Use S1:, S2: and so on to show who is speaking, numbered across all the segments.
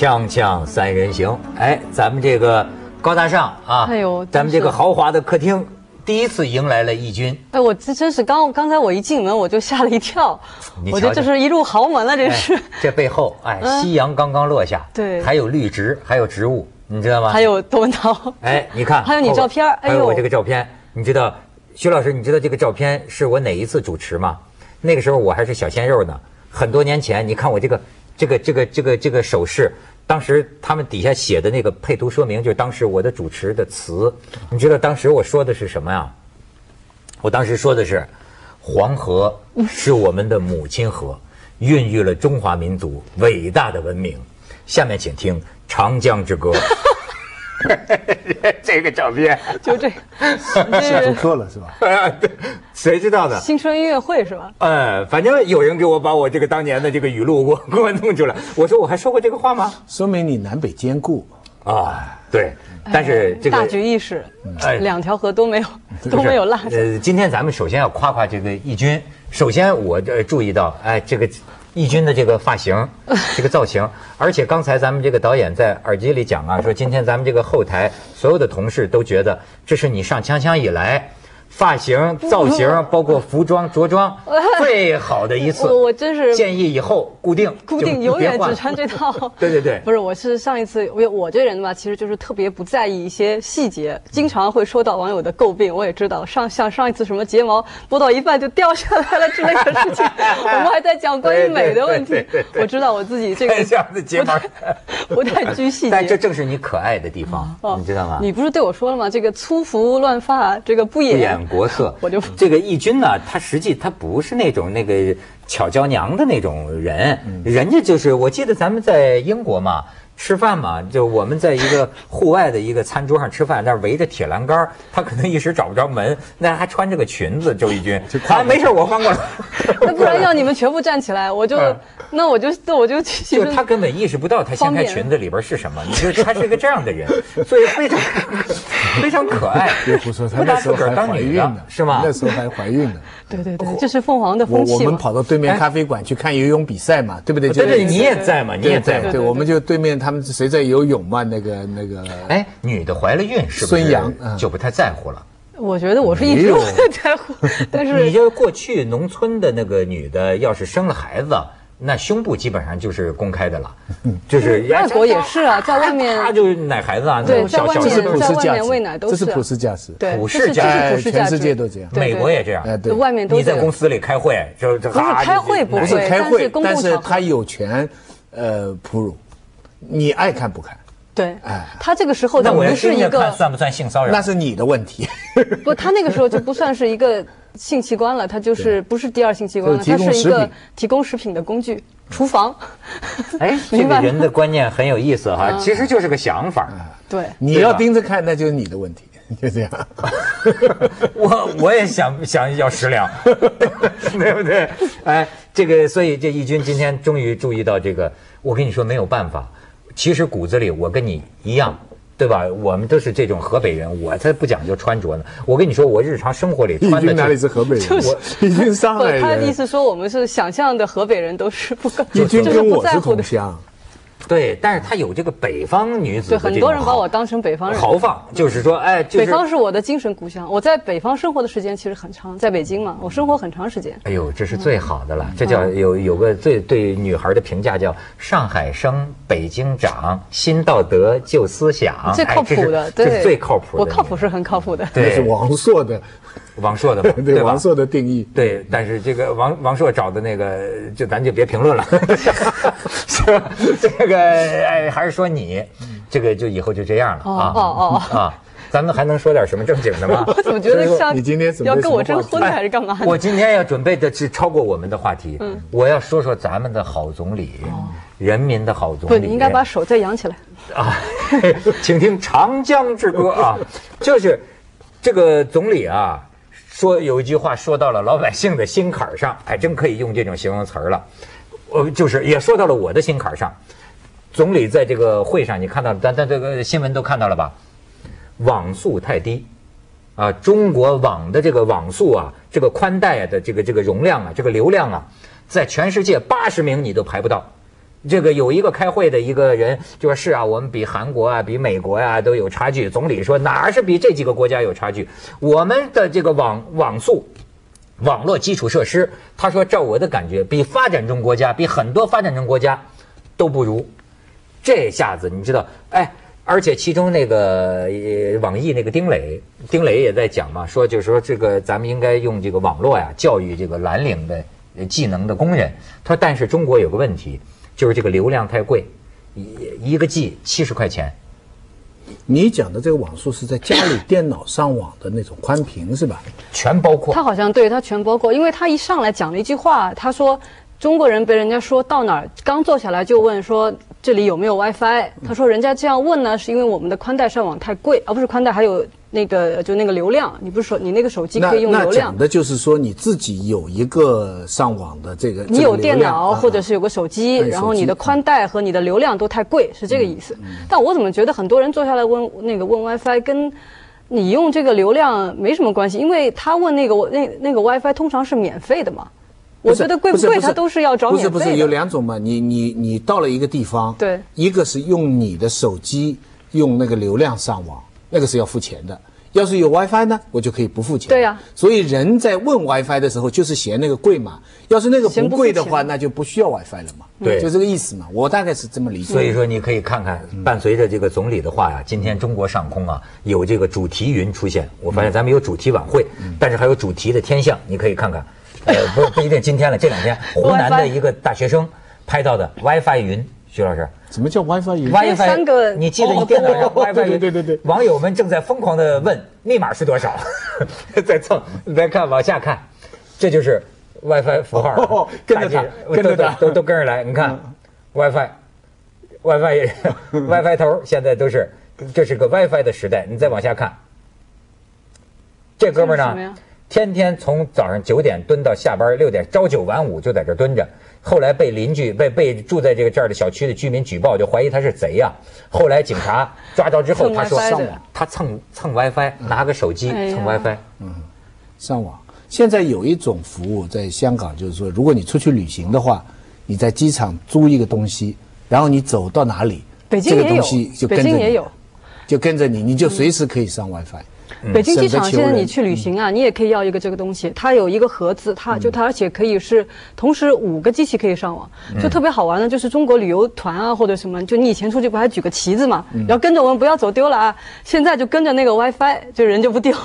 S1: 锵锵三人行，哎，咱们这个高大上啊，
S2: 哎呦
S1: 咱们这个豪华的客厅，第一次迎来了义军。
S2: 哎，我这真是刚刚才我一进门我就吓了一跳，
S1: 你
S2: 我觉得这是一入豪门了，这
S1: 哎
S2: 是。
S1: 这背后，哎，
S2: 嗯。
S1: 夕阳刚刚落下，
S2: 对。
S1: 还有绿植，还有植物，你知道吗？
S2: 还，有窦文涛，
S1: 哎，你看，
S2: 还有你照片哎呦。
S1: 还有我这个照片，你知道，徐老师，你知道这个照片是我哪一次主持吗？那个时候我还是小鲜肉呢，很多年前，你看我这个这个这个这个这个手势。当时他们底下写的那个配图说明，就是当时我的主持的词。你知道当时我说的是什么呀？我当时说的是，黄河是我们的母亲河，孕育了中华民族伟大的文明。下面请听《长江之歌》。这个照片，
S2: 就这，
S3: 写
S2: 这是
S3: 复刻了是吧？
S1: 啊对，谁知道呢？
S2: 新春音乐会是吧？
S1: 嗯，反正有人给我把我这个当年的这个语录给我 给我弄出来。我说我还说过这个话吗？
S3: 说明你南北兼顾。
S1: 啊，对，但是这个
S2: 大局意识
S1: 哎，
S2: 两条河都没有 都没有落下。
S1: 呃，今天咱们首先要夸夸这个义军。首先，我这注意到，哎，这个义军的这个发型，这个造型，而且刚才咱们这个导演在耳机里讲啊，说今天咱们这个后台所有的同事都觉得这是你上锵锵以来。发型、造型，包括服装、着装，最好的一次。
S2: 我我真是
S1: 建议以后固定，
S2: 固定永远只穿这套。
S1: 对对对
S2: 不是，我是上一次我我这人吧，其实就是特别不在意一些细节，经常会受到网友的诟病。我也知道上像上一次什么睫毛播到一半就掉下来了之类的事情，我们还在讲关于美的问题我知道我自己这个不太不太拘细
S1: 但这。正是你可爱的地方，
S2: 哦
S1: 你知道吗？
S2: 你不是对我说了吗？这个粗服乱发，这个不
S1: 不国色，
S2: 我就
S1: 这个义军呢，他实际他不是那种那个巧娇娘的那种人，人家就是我记得咱们在英国嘛。吃饭嘛，就我们在一个户外的一个餐桌上吃饭，那儿围着铁栏杆他可能一时找不着门，那还穿着个裙子。周轶君，啊，没事，我翻过来。
S2: 那不然要你们全部站起来，我就
S1: 嗯
S2: 那我就那我就其
S1: 就
S2: 实
S1: 他根本意识不到他掀开裙子里边是什么，你就他是一个这样的人，所以非常 非常可爱。
S3: 别胡说，
S1: 他
S3: 那时候还
S1: 拿自个儿当
S3: 怀孕呢
S1: 是吗？
S3: 那时候还怀孕呢。
S2: 对对对，这是凤凰的
S3: 我
S2: 风气嘛。
S3: 我们跑到对面咖啡馆去看游泳比赛嘛，对不对？
S1: 对对，
S3: 就是
S1: 你也在嘛，你也在。
S3: 对，我们就对面他们谁在游泳嘛？那个那个，
S1: 哎，女的怀了孕是不是？
S3: 孙杨嗯。
S1: 就不太在乎了？
S2: 我觉得我是一直不太在乎，但是
S1: 你
S2: 是
S1: 就过去农村的那个女的，要是生了孩子，那胸部基本上就是公开的了，就是
S2: 外国也是啊，在外面
S1: 她就是奶孩子啊，那
S2: 对
S1: 种小
S2: 在外面
S1: 小
S3: 是普世价
S2: 在外面喂奶
S3: 值，
S2: 都是啊。
S3: 这是普世价值。
S2: 对，
S1: 普世价
S2: 值，
S3: 全世界都这样。
S1: 美国也这样。
S3: 哎，对，
S2: 外面都
S1: 你在公司里开会，就就
S2: 不是开会不
S3: 不是
S2: 会但是
S3: 开会，但是他有权，呃，哺乳，你爱看不看，
S2: 对
S3: 哎，
S2: 他这个时候
S1: 那我要
S2: 就不是一个
S1: 算不算性骚扰？
S3: 那是你的问题。
S2: 不，他那个时候就不算是一个性器官了，他就是不是第二性器官了，
S3: 就
S2: 他是一个
S3: 提供食品
S2: 的工具，厨房。
S1: 哎，这
S2: 明白
S1: 个人的观念很有意思哈，其实就是个想法。
S2: 对，
S3: 你要盯着看，那就是你的问题，就这样。
S1: 我我也想想要食粮，对不对？哎，这个，所以这义军今天终于注意到这个，我跟你说没有办法，其实骨子里我跟你一样。对吧？我们都是这种河北人，我才不讲究穿着呢。我跟你说，我日常生活里 穿的
S3: 军哪里
S1: 就是
S3: 河北人？
S2: 就是
S3: 我已经上海，人。
S2: 他的意思说我们是想象的河北人都是不就是
S3: 跟我是
S2: 不在乎的
S3: 同。乡，
S1: 对，但是他有这个北方女子
S2: 对，很多人把我当成北方人。
S1: 豪放，就是说，哎，就是
S2: 北方是我的精神故乡，我在北方生活的时间其实很长，在北京嘛，我生活很长时间。
S1: 哎呦，这是最好的了，
S2: 嗯
S1: 这叫有有个最对女孩的评价叫“上海生，北京长，新道德旧思想”，
S2: 最靠谱的，
S1: 哎这是这
S2: 对，
S1: 是最靠谱的。
S2: 我靠谱是很靠谱的。
S1: 对
S3: 那是王朔的，
S1: 王朔的嘛，吧
S3: 对王朔的定义。
S1: 对，但是这个王王朔找的那个，就咱就别评论了，是吧？这个哎，还是说你，这个就以后就这样了
S2: 哦
S1: 啊
S2: 哦哦哦
S1: 啊！咱们还能说点什么正经的吗？
S2: 我怎么觉得像
S3: 你今天
S2: 要跟我征婚还是干嘛呢？
S1: 我今天要准备的是超过我们的话题，我要说说咱们的好总理，人民的好总
S2: 不，
S1: 理。
S2: 你应该把手再扬起来。
S1: 啊，请听《长江之歌》啊，就是这个总理啊，说有一句话说到了老百姓的心坎上，还真可以用这种形容词了。呃，就是也说到了我的心坎上。总理在这个会上，你看到，咱咱这个新闻都看到了吧？网速太低，啊，中国网的这个网速啊，这个宽带的这个这个容量啊，这个流量啊，在全世界八十名你都排不到。这个有一个开会的一个人就说：“是啊，我们比韩国啊、比美国呀、都有差距。”总理说：“哪儿是比这几个国家有差距？我们的这个网网速、网络基础设施，他说照我的感觉，比发展中国家、比很多发展中国家都不如。”这下子你知道，哎，而且其中那个网易那个丁磊，丁磊也在讲嘛，说就是说这个咱们应该用这个网络呀教育这个蓝领的技能的工人。他说，但是中国有个问题，就是这个流量太贵，一一个 G 七十块钱。
S3: 你讲的这个网速是在家里 电脑上网的那种宽频是吧？
S1: 全包括
S2: 他好像对他全包括，因为他一上来讲了一句话，他说中国人被人家说到哪儿，刚坐下来就问说这里有没有 WiFi。他说人家这样问呢，是因为我们的宽带上网太贵，而不是宽带还有那个就那个流量。你不是说你那个手机可以用流量
S3: 讲？的就是说你自己有一个上网的这个，
S2: 你有电脑或者
S3: 是
S2: 是有个手机，
S3: 哎手机
S2: 然后你的宽带和你的流量都太贵，是这个意思。但我怎么觉得很多人坐下来问那个问 WiFi 跟你用这个流量没什么关系，因为他问那个那那个 WiFi 通常是免费的嘛。我觉得贵不贵，他都是要找免费的。
S3: 不是不是有两种嘛？你你你到了一个地方，
S2: 对
S3: 一个是用你的手机用那个流量上网，那个是要付钱的。要是有 WiFi 呢，我就可以不付钱。
S2: 对呀
S3: 所以人在问 WiFi 的时候，就是嫌那个贵嘛。要是那个
S2: 不
S3: 贵的话，那就不需要 WiFi 了嘛。
S1: 对
S3: 就这个意思嘛。我大概是这么理解。
S1: 所以说，你可以看看，伴随着这个总理的话呀，今天中国上空啊有这个主题云出现。我发现咱们有主题晚会，但是还有主题的天象，你可以看看。呃，不不一定今天了，这两天 湖南的一个大学生拍到的 WiFi 云，徐老师
S3: 什么叫 WiFi 云
S1: ？，WiFi
S2: 三个
S1: 你记得你电脑上
S3: 哦
S1: WiFi 云？
S3: 对对对对
S1: 网友们正在疯狂的问密码是多少，在蹭，你再看往下看，这就是 WiFi 符号
S3: 哦，跟着跟着它
S1: 都都都跟着来，你看 WiFi。WiFi 也 WiFi 头现在都是，这是个 WiFi 的时代。你再往下看，这哥们儿呢天天从早上九点蹲到下班六点，朝九晚五就在这儿蹲着。后来被邻居被被住在这个这儿的小区的居民举报，就怀疑他是贼呀、后来警察抓着之后，他说上网，他蹭蹭 WiFi，拿个手机蹭 WiFi 嗯。
S3: 上网。现在有一种服务在香港，就是说，如果你出去旅行的话，你在机场租一个东西，然后你走到哪里，这个东西就，跟着你
S2: 京也有。
S3: 就跟着你，你就随时可以上 WiFi。
S2: 北京机场现在你去旅行啊，你也可以要一个这个东西，它有一个盒子，它就它而且可以是同时五个机器可以上网，就特别好玩的，就是中国旅游团啊或者什么，就你以前出去不还举个旗子嘛，然后跟着我们不要走丢了啊，现在就跟着那个 WiFi，就人就不丢。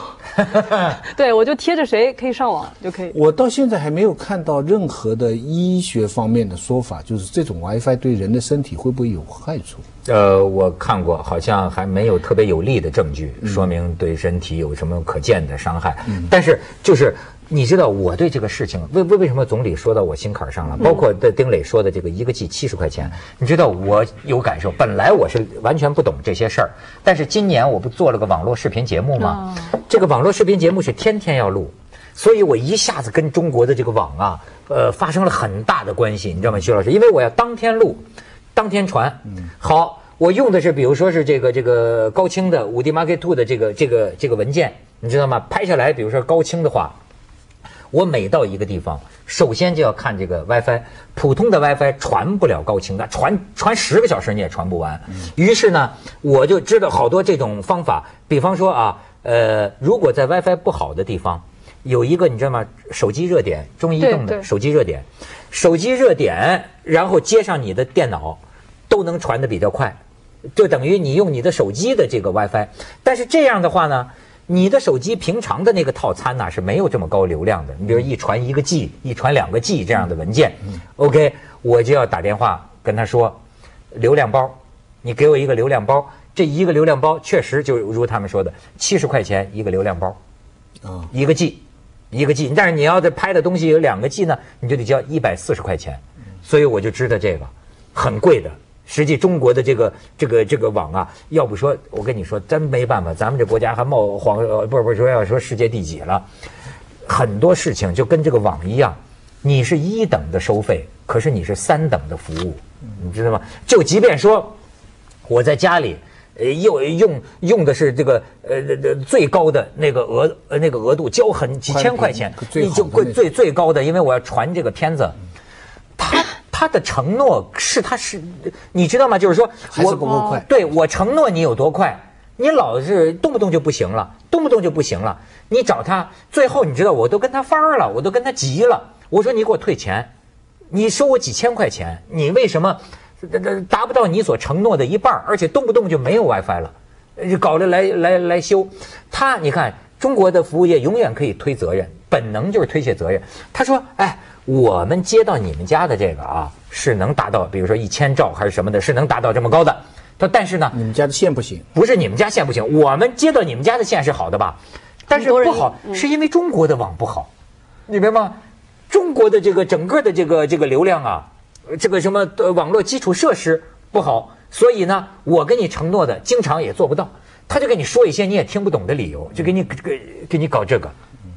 S2: 对，我就贴着谁可以上网就可以。
S3: 我到现在还没有看到任何的医学方面的说法，就是这种 WiFi 对人的身体会不会有害处？
S1: 呃，我看过，好像还没有特别有力的证据说明对身体有什么可见的伤害。但是就是你知道，我对这个事情为为为什么总理说到我心坎上了？包括的丁磊说的这个一个 G 七十块钱，你知道我有感受。本来我是完全不懂这些事儿，但是今年我不做了个网络视频节目吗？这个网络视频节目是天天要录。所以我一下子跟中国的这个网啊，呃，发生了很大的关系，你知道吗，徐老师？因为我要当天录，当天传。好，我用的是比如说是这个这个高清的五 D Mark Two 的这个这个这个文件，你知道吗？拍下来，比如说高清的话，我每到一个地方，首先就要看这个 WiFi，普通的 WiFi 传不了高清的，传传十个小时你也传不完。于是呢，我就知道好多这种方法，比方说啊，呃，如果在 WiFi 不好的地方，有一个你知道吗？手机热点，中移动的手机热点，手机热点，然后接上你的电脑，都能传的比较快，就等于你用你的手机的这个 WiFi。但是这样的话呢，你的手机平常的那个套餐呢是没有这么高流量的。你比如一传一个 G，一传两个 G 这样的文件，OK，我就要打电话跟他说，流量包，你给我一个流量包。这一个流量包确实就如他们说的，七十块钱一个流量包，
S3: 啊，
S1: 一个 G，一个 G，但是你要是拍的东西有两个 G 呢，你就得交一百四十块钱，所以我就知道这个很贵的。实际中国的这个这个这个网啊，要不说我跟你说，真没办法，咱们这国家还冒黄呃不是不是说要说世界第几了，很多事情就跟这个网一样，你是一等的收费，可是你是三等的服务，你知道吗？就即便说我在家里。呃，又用用的是这个呃呃最高的那个额呃那个额度，交很几千块钱，你就贵最最高的，因为我要传这个片子，他他的承诺是他是，你知道吗？就是说
S3: 还是
S1: 我
S3: 不够快
S1: 对我承诺你有多快，你老是动不动就不行了，动不动就不行了。你找他，最后你知道我都跟他翻儿了，我都跟他急了。我说你给我退钱，你收我几千块钱，你为什么呃呃达不到你所承诺的一半，而且动不动就没有 WiFi 了，呃搞了来来来修。他你看中国的服务业永远可以推责任，本能就是推卸责任。他说，哎，我们接到你们家的这个啊，是能达到，比如说一千兆还是什么的，是能达到这么高的。他但是呢，
S3: 你们家的线不行，
S1: 不是你们家线不行，我们接到你们家的线是好的吧？但是不好，
S2: 嗯
S1: 是因为中国的网不好，你明白吗？中国的这个整个的这个这个流量啊，呃这个什么呃网络基础设施不好，所以呢，我跟你承诺的经常也做不到。他就跟你说一些你也听不懂的理由，就给你给给你搞这个。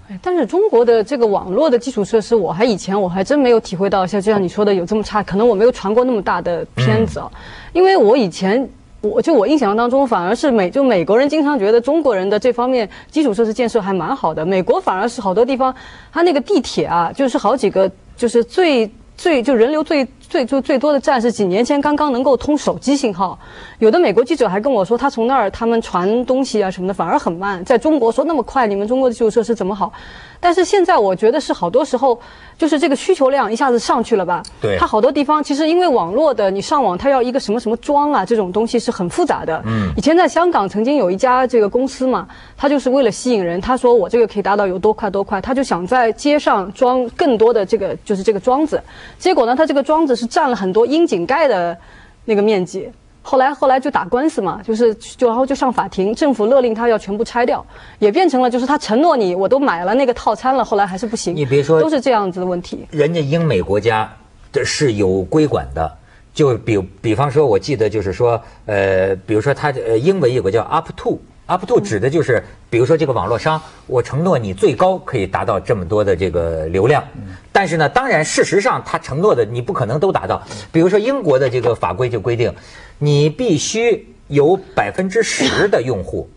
S2: 哎但是中国的这个网络的基础设施，我还以前我还真没有体会到像就像你说的有这么差，可能我没有传过那么大的片子啊，因为我以前。我就我印象当中，反而是美就美国人经常觉得中国人的这方面基础设施建设还蛮好的，美国反而是好多地方，它那个地铁啊，就是好几个就是最最就人流最最最最多的站是几年前刚刚能够通手机信号，有的美国记者还跟我说，他从那儿他们传东西啊什么的反而很慢，在中国说那么快，你们中国的基础设施怎么好？但是现在我觉得是好多时候就是这个需求量一下子上去了吧？
S1: 对
S2: 它好多地方其实因为网络的，你上网它要一个什么什么桩啊，这种东西是很复杂的。嗯，以前在香港曾经有一家这个公司嘛，他就是为了吸引人，他说我这个可以达到有多快多快，他就想在街上装更多的这个就是这个桩子，结果呢，他这个桩子是占了很多窨井盖的那个面积。后来后来就打官司嘛，就是就然后就上法庭，政府勒令他要全部拆掉，也变成了就是他承诺你我都买了那个套餐了，后来还是不行。
S1: 你别说
S2: 都是这样子的问题。
S1: 人家英美国家的是有规管的，就比比方说，我记得就是说，呃，比如说他呃英文有个叫 up to。Up to 指的就是，比如说这个网络商，我承诺你最高可以达到这么多的这个流量，但是呢，当然事实上他承诺的你不可能都达到。比如说英国的这个法规就规定，你必须有百分之十的用户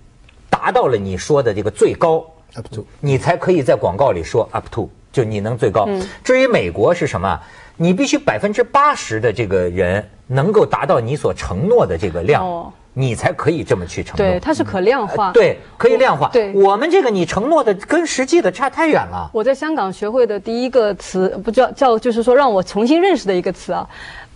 S1: 达到了你说的这个最高
S3: up to
S1: 你才可以在广告里说 up to，就你能最高。至于美国是什么，你必须百分之八十的这个人能够达到你所承诺的这个量，
S2: 哦
S1: 你才可以这么去承诺。
S2: 对，它是可量化。
S1: 呃对，可以量化。
S2: 对
S1: 我们这个你承诺的跟实际的差太远了。
S2: 我在香港学会的第一个词，不叫叫，就是说让我重新认识的一个词啊。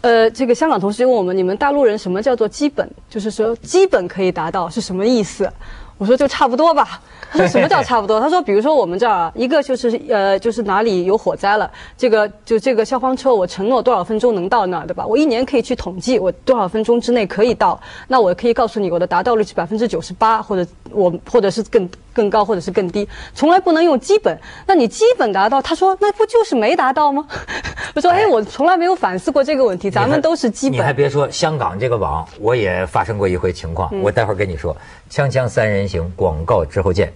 S2: 呃，这个香港同事就问我们，你们大陆人什么叫做基本？就是说基本可以达到是什么意思？我说就差不多吧。他 说什么叫差不多？他说，比如说我们这儿啊，一个就是呃，就是哪里有火灾了，这个就这个消防车，我承诺多少分钟能到那儿，对吧？我一年可以去统计我多少分钟之内可以到，那我可以告诉你我的达到率是百分之九十八，或者我或者是更更高，或者是更低，从来不能用基本。那你基本达到，他说那不就是没达到吗？我说哎，我从来没有反思过这个问题，咱们都是基本
S1: 你还
S2: 本。
S1: 别说，香港这个网，我也发生过一回情况，
S2: 嗯
S1: 我待会儿跟你说。锵锵三人行，广告之后见。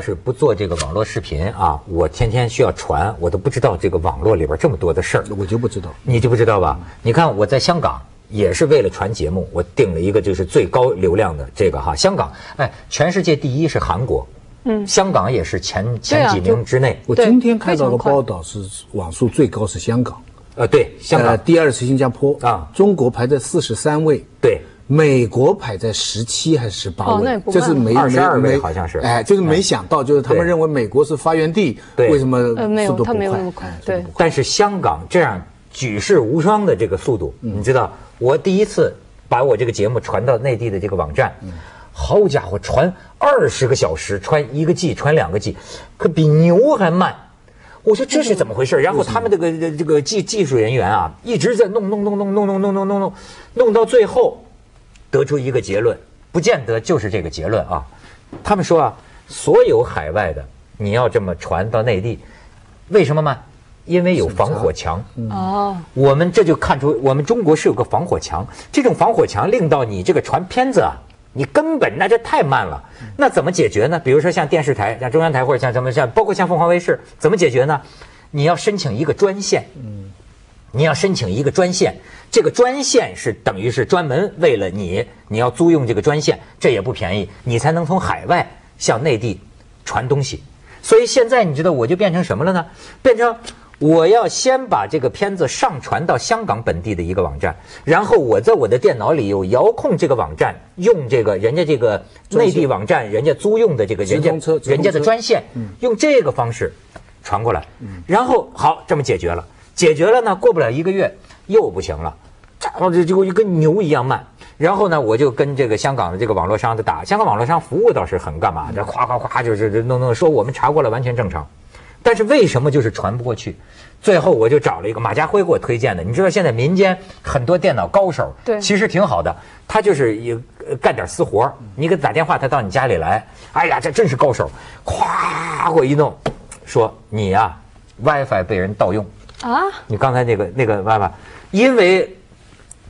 S1: 要是不做这个网络视频啊，我天天需要传，我都不知道这个网络里边这么多的事儿。
S3: 我就不知道。
S1: 你就不知道吧？你看我在香港也是为了传节目，我定了一个就是最高流量的这个哈。香港，哎，全世界第一是韩国，嗯，香港也是前前几名之内。
S3: 我今天看到的报道是网速最高是香港，
S1: 呃，对，香
S3: 呃
S1: 港，
S3: 第二是新加坡
S1: 啊
S3: 中国排在四十三位，
S1: 对，
S3: 美国排在十七还是十八位？
S2: 哦那不慢
S3: 这是没
S1: 22
S3: 没没
S1: 位好像是。
S3: 哎，就是没想到，就是他们认为美国是发源地，
S1: 对。
S3: 为什么
S2: 呃没有
S3: 速度不
S2: 它没有那么快
S3: 哎
S2: 对。
S1: 但是香港这样举世无双的这个速度，你知道，我第一次把我这个节目传到内地的这个网站，好家伙，传二十个小时，传一个 G，传两个 G，可比牛还慢。我说这是怎么回事？然后他们这个这这个技技术人员啊，一直在弄弄弄弄弄弄弄弄弄弄，弄到最后，得出一个结论，不见得就是这个结论啊。他们说啊，所有海外的你要这么传到内地，为什么吗？因为有防火墙。
S2: 哦，
S1: 我们这就看出，我们中国是有个防火墙，这种防火墙令到你这个传片子啊，你根本那就太慢了。那怎么解决呢？比如说像电视台，像中央台或者像什么像，包括像凤凰卫视，怎么解决呢？你要申请一个专线，你要申请一个专线，这个专线是等于是专门为了你，你要租用这个专线，这也不便宜，你才能从海外向内地传东西。所以现在你知道我就变成什么了呢？变成我要先把这个片子上传到香港本地的一个网站，然后我在我的电脑里有遥控这个网站，用这个人家这个内地网站人家租用的这个人家人家的专线，用这个方式传过来，然后好这么解决了，解决了呢，过不了一个月又不行了，这这就跟牛一样慢。然后呢，我就跟这个香港的这个网络商的打，香港网络商服务倒是很干嘛，这夸夸夸就是这弄弄说我们查过了，完全正常。但是为什么就是传不过去？最后我就找了一个马家辉给我推荐的，你知道现在民间很多电脑高手，
S2: 对
S1: 其实挺好的，他就是也呃干点私活你给他打电话，他到你家里来，哎呀，这真是高手，咵给我一弄，说你呀、WiFi 被人盗用，
S2: 啊，
S1: 你刚才那个那个 WiFi，因为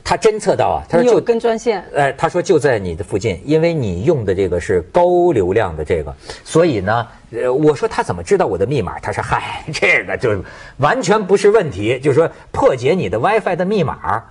S1: 他侦测到啊，他说就
S2: 跟专线，
S1: 呃，他说就在你的附近，因为你用的这个是高流量的这个，所以呢，呃，我说他怎么知道我的密码？他说嗨，这个就是完全不是问题，就是说破解你的 WiFi 的密码。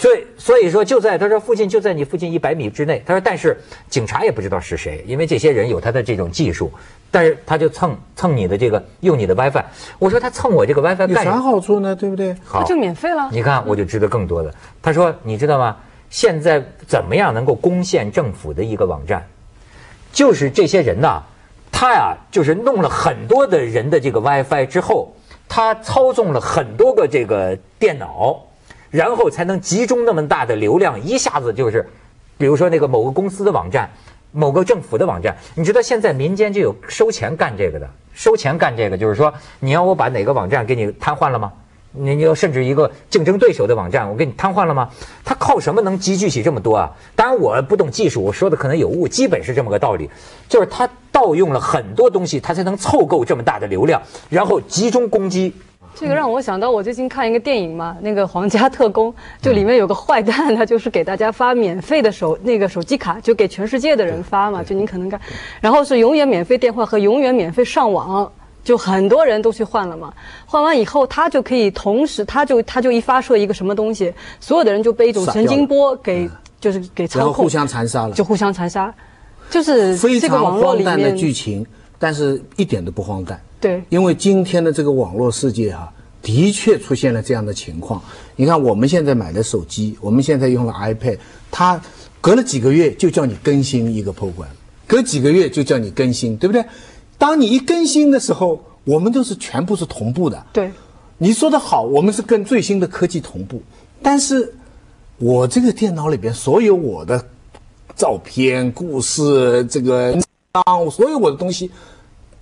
S1: 所以，所以说就在他说附近，就在你附近一百米之内。他说，但是警察也不知道是谁，因为这些人有他的这种技术，但是他就蹭蹭你的这个用你的 WiFi。我说他蹭我这个 WiFi
S3: 有啥？好处呢？对不对？
S1: 好
S2: 就免费了。
S1: 你看，我就知道更多的。他说：“你知道吗？现在怎么样能够攻陷政府的一个网站？就是这些人呐，他呀，就是弄了很多的人的这个 WiFi 之后，他操纵了很多个这个电脑，然后才能集中那么大的流量，一下子就是，比如说那个某个公司的网站。”某个政府的网站，你知道现在民间就有收钱干这个的，收钱干这个就是说，你要我把哪个网站给你瘫痪了吗？你你要甚至一个竞争对手的网站，我给你瘫痪了吗？他靠什么能集聚起这么多啊？当然我不懂技术，我说的可能有误，基本是这么个道理，就是他盗用了很多东西，他才能凑够这么大的流量，然后集中攻击。
S2: 这个让我想到我最近看一个电影嘛，那个《皇家特工》，就里面有个坏蛋，他就是给大家发免费的手那个手机卡，就给全世界的人发嘛，就您可能看，然后是永远免费电话和永远免费上网。就很多人都去换了嘛，换完以后他就可以同时，他就他就一发射一个什么东西，所有的人就被一种神经波给就是给操控，
S3: 然后互相残杀了，
S2: 就互相残杀，就是
S3: 非
S2: 这个网
S3: 常
S2: 络里
S3: 荒诞的剧情，但是一点都不荒诞。
S2: 对
S3: 因为今天的这个网络世界啊，的确出现了这样的情况。你看我们现在买的手机，我们现在用了 iPad，它隔了几个月就叫你更新一个 program，隔几个月就叫你更新，对不对？当你一更新的时候，我们都是全部是同步的。
S2: 对
S3: 你说的好，我们是跟最新的科技同步，但是我这个电脑里边所有我的照片、故事、这个当所有我的东西，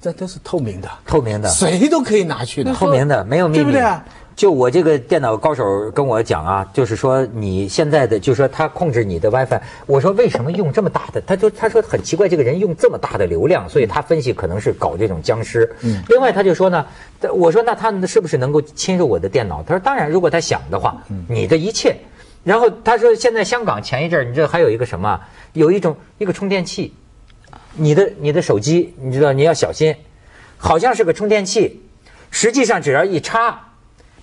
S3: 这都是透明的，
S1: 透明的
S3: 谁都可以拿去的。
S1: 透明的，没有秘密。
S3: 对不对啊
S1: 就我这个电脑高手跟我讲啊，就是说你现在的，就是说他控制你的 WiFi。我说为什么用这么大的？他就他说很奇怪，这个人用这么大的流量，所以他分析可能是搞这种僵尸。嗯。另外他就说呢，我说那他是不是能够侵入我的电脑？他说当然，如果他想的话，你的一切。然后他说现在香港前一阵儿，你知道还有一个什么？有一种一个充电器，你的你的手机，你知道你要小心，好像是个充电器，实际上只要一插，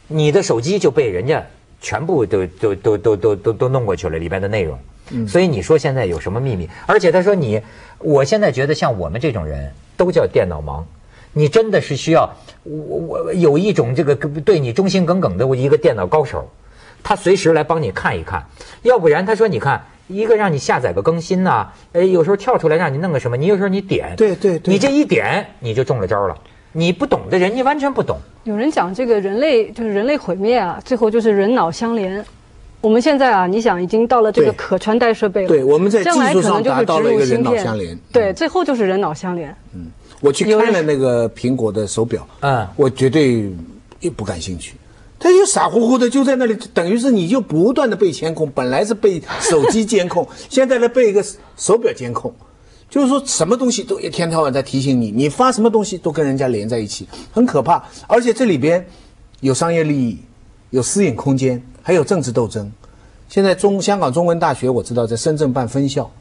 S1: 你的手机就被人家全部都都都都都都都弄过去了里边的内容。所以你说现在有什么秘密？而且他说你，我现在觉得像我们这种人都叫电脑盲。你真的是需要我我有一种这个对你忠心耿耿的一个电脑高手，他随时来帮你看一看，要不然他说你看一个让你下载个更新呐、哎，有时候跳出来让你弄个什么，你有时候你点，
S3: 对对对
S1: 你这一点你就中了招了。你不懂的人，你完全不懂。
S2: 有人讲这个人类就是人类毁灭啊，最后就是人脑相连。我们现在啊，你想已经到了这个可穿戴设备了，
S3: 对我们在
S2: 将来
S3: 技术上
S2: 可能就是
S3: 达到了一个人脑
S2: 植入芯片
S3: 相连
S2: 对，最后就是人脑相连。
S3: 嗯我去看了那个苹果的手表，
S1: 嗯
S3: 我绝对也不感兴趣。他就傻乎乎的就在那里，等于是你就不断的被监控，本来是被手机监控，现在呢被一个手表监控，就是说什么东西都一天到晚在提醒你，你发什么东西都跟人家连在一起，很可怕。而且这里边有商业利益，有私隐空间，还有政治斗争。现在中香港中文大学我知道在深圳办分校，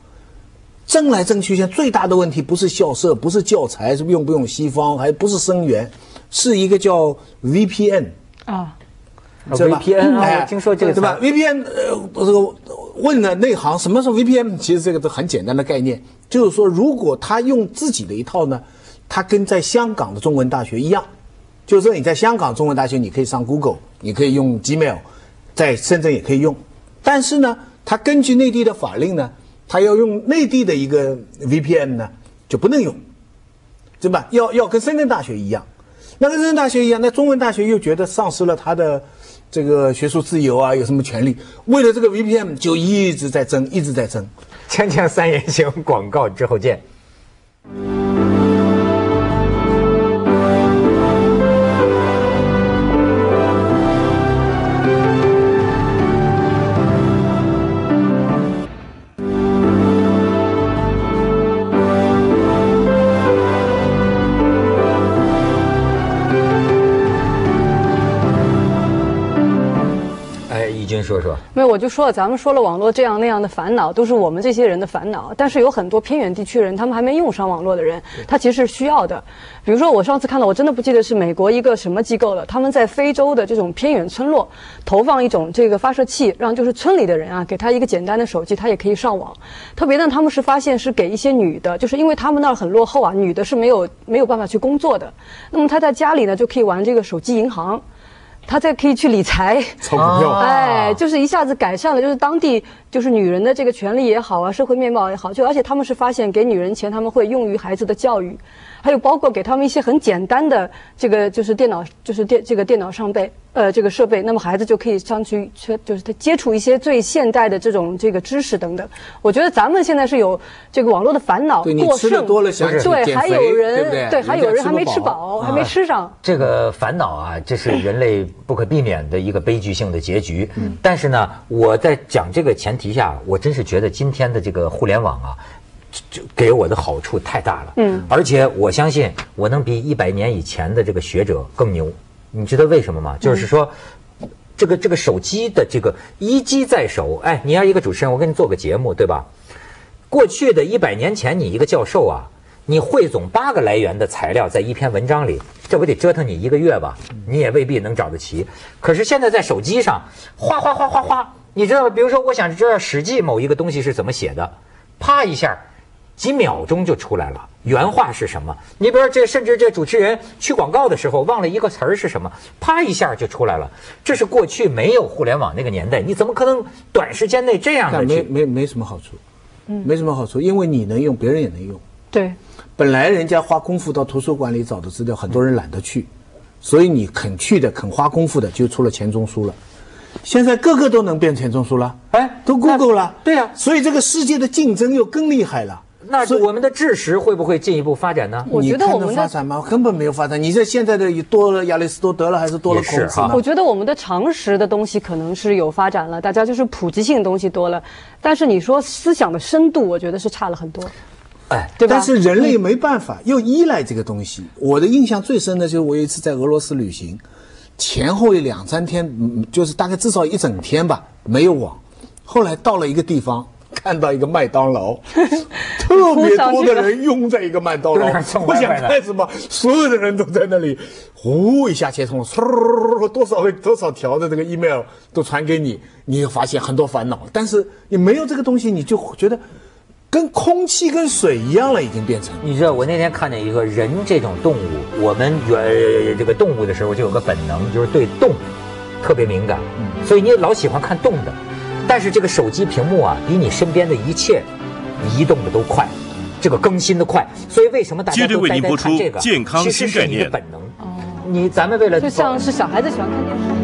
S3: 争来争去，现在最大的问题不是校舍，不是教材，是用不用西方，还不是生源，是一个叫 VPN。
S2: 啊，
S1: VPN 啊
S3: 哎
S1: 听说这个
S3: 对吧？VPN 呃，这个问了内行什么是 VPN，其实这个都很简单的概念，就是说如果他用自己的一套呢，他跟在香港的中文大学一样，就是说你在香港中文大学你可以上 Google，你可以用 Gmail，在深圳也可以用，但是呢，他根据内地的法令呢，他要用内地的一个 VPN 呢就不能用，对吧？要要跟深圳大学一样。那跟深圳大学一样，那中文大学又觉得丧失了他的这个学术自由啊，有什么权利？为了这个 VPN 就一直在争，一直在争。
S1: 锵锵三人行广告之后见。
S2: 我就说了，咱们说了网络这样那样的烦恼，都是我们这些人的烦恼。但是有很多偏远地区人，他们还没用上网络的人，他其实是需要的。比如说，我上次看到，我真的不记得是美国一个什么机构了，他们在非洲的这种偏远村落投放一种这个发射器，让就是村里的人啊，给他一个简单的手机，他也可以上网。特别呢，他们是发现是给一些女的，就是因为他们那儿很落后啊，女的是没有没有办法去工作的，那么她在家里呢就可以玩这个手机银行。她再可以去理财，
S3: 炒股票，
S1: 啊。
S2: 哎，就是一下子改善了，就是当地就是女人的这个权利也好啊，社会面貌也好，就而且他们是发现给女人钱，他们会用于孩子的教育，还有包括给他们一些很简单的这个就是电脑就是电这个电脑上备呃这个设备，那么孩子就可以上去去就是他接触一些最现代的这种这个知识等等。我觉得咱们现在是有这个网络的烦恼过剩，对，还有人
S3: 对
S2: 还有人还没吃
S3: 饱，
S2: 还没吃上。
S1: 这个烦恼啊，这是人类不可避免的一个悲剧性的结局。但是呢，我在讲这个前提下，我真是觉得今天的这个互联网啊，就给我的好处太大了。嗯，而且我相信我能比一百年以前的这个学者更牛。你知道为什么吗？就是说。这个这个手机的这个一机在手，哎，你要一个主持人，我给你做个节目，对吧？过去的一百年前，你一个教授啊，你汇总八个来源的材料在一篇文章里，这不得折腾你一个月吧？你也未必能找得齐。可是现在在手机上，哗哗哗哗哗，你知道吗？比如说，我想知道《史记》某一个东西是怎么写的，啪一下，几秒钟就出来了。原话是什么？你比如说这，甚至这主持人去广告的时候忘了一个词儿是什么，啪一下就出来了。这是过去没有互联网那个年代，你怎么可能短时间内这样的
S3: 但没？没没什么好处，嗯没什么好处，因为你能用，别人也能用。
S2: 对，
S3: 本来人家花功夫到图书馆里找的资料，很多人懒得去，所以你肯去的、肯花功夫的，就出了钱钟书了。现在个个都能变钱钟书了，
S1: 哎
S3: 都 Google 了，
S1: 对呀
S3: 所以这个世界的竞争又更厉害了。
S1: 那
S3: 是
S1: 我们的智识会不会进一步发展呢？
S2: 我觉得我们的
S3: 发展吗？根本没有发展。你这现在的多了亚里士多德了，还是多了孔子呢
S2: 我？觉得我们的常识的东西可能是有发展了，大家就是普及性的东西多了，但是你说思想的深度，我觉得是差了很多，
S1: 哎，
S2: 对吧？
S3: 但是人类没办法，又依赖这个东西。我的印象最深的就是我有一次在俄罗斯旅行，前后两三天，嗯就是大概至少一整天吧，没有网。后来到了一个地方，看到一个麦当劳，特别多的人拥在一个麦当劳
S1: 都在那儿送，
S3: 我想干什么？所有的人都在那里，呼一下接通，嗖多少个多少条的这个 email 都传给你，你就发现很多烦恼。但是你没有这个东西，你就觉得跟空气跟水一样了，已经变成。
S1: 你知道我那天看见一个人这种动物，我们原这个动物的时候就有个本能，就是对动特别敏感，所以你老喜欢看动的。但是这个手机屏幕啊，比你身边的一切移动的都快，这个更新的快，所以为什么大家都呆呆
S4: 为您播出
S1: 看这个？
S4: 健康
S1: 其实是
S4: 新概念
S1: 你的本能。你咱们为了
S2: 就像是小孩子喜欢看电视。